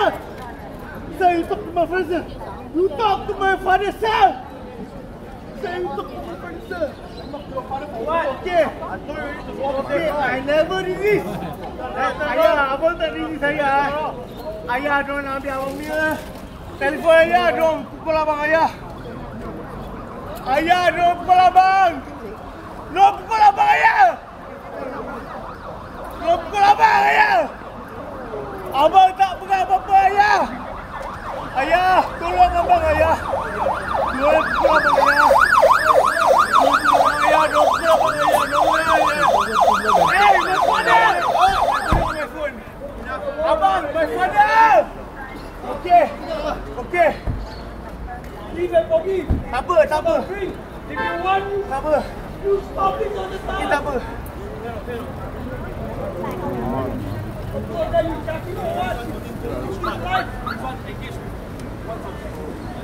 Say you talk my father. You talk to my father, sir. Say you my father, sir. Okay. I never release. Ayah, abang tak release saya. Ayah dia nak ambil abang punya. Telefon ayah, dia pukul abang ayah. Ayah, dia pukul abang. Dia pukul abang ayah. Dia pukul abang ayah. Abang tak ayah. Ayah, tolong abang ayah. Pukul abang ayah. Tolong ayah, tolong pukul abang ayah. Tolong ayah. Hey, my father! Oh, my phone. Abang, my father! Okay, okay. Leave it for me. Tak apa, tak apa. Free. If you want, Tak apa. you stop it all the Ini time. tak apa. Then you check it out. Right.